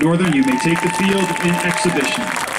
Northern, you may take the field in exhibition.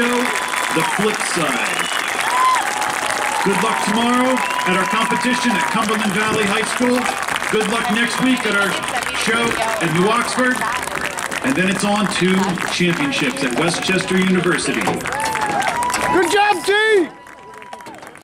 Show, The Flip Side. Good luck tomorrow at our competition at Cumberland Valley High School. Good luck next week at our show at New Oxford. And then it's on to championships at West Chester University. Good job, T!